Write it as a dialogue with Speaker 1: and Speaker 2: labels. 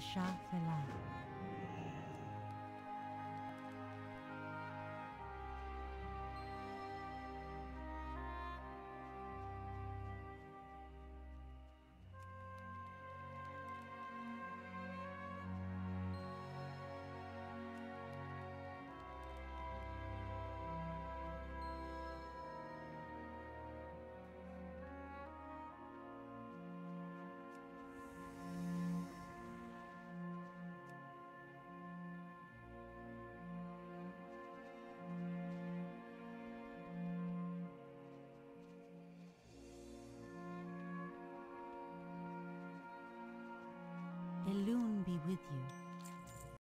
Speaker 1: 莎菲拉 Fela. Elune be with you.